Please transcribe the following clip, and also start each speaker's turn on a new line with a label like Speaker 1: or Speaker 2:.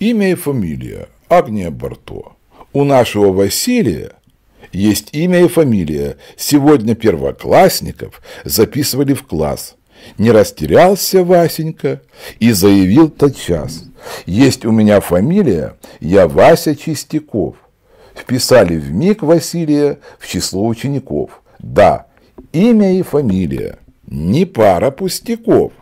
Speaker 1: Имя и фамилия Агния Барто. У нашего Василия есть имя и фамилия. Сегодня первоклассников записывали в класс. Не растерялся Васенька и заявил тотчас. Есть у меня фамилия, я Вася Чистяков. Вписали в миг Василия в число учеников. Да, имя и фамилия, не пара пустяков.